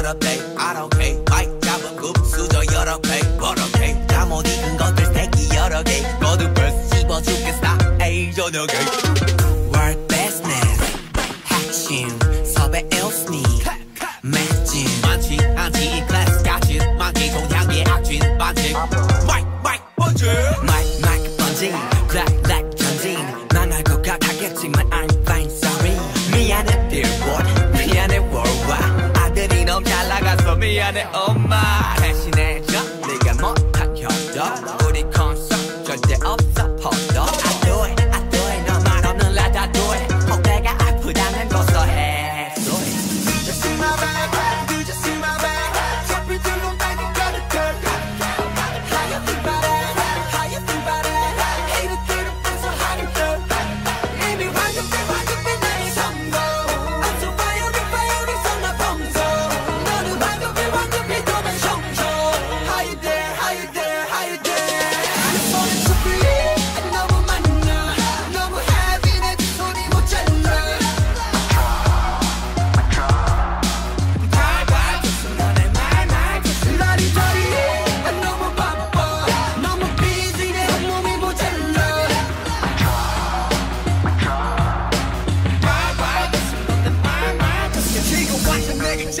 여러 배 I don't care 마이크 잡은 굽 수저 여러 배 버럭해 잠못 익은 것들 새끼 여러 개 거듭을 씹어 죽겠어 에이 저녁에 World business 핵심 섭외 일스니 매진 많지 않지 이 클래스 같은 많지 동향의 악진 반칙 마이크 마이크 번지 마이크 마이크 번지 우리 안에 엄마.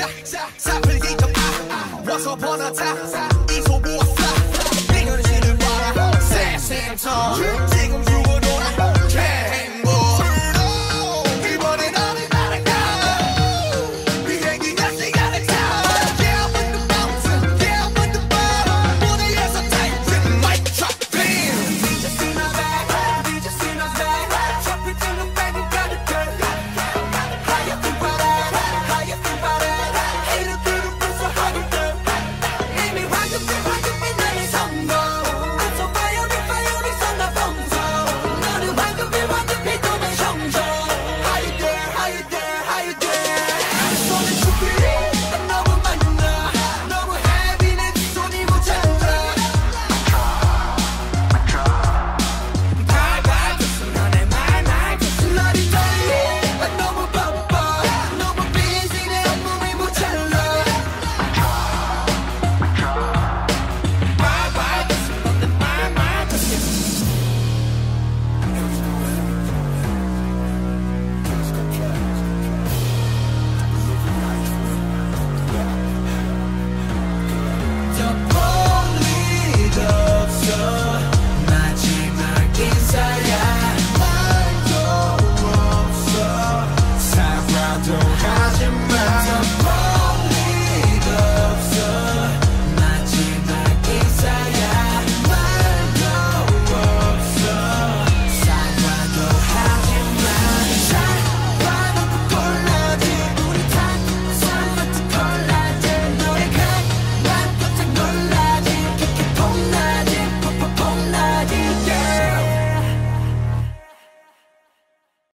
완전 내게 짝짝 사풀기 좀아 와서 번호타 이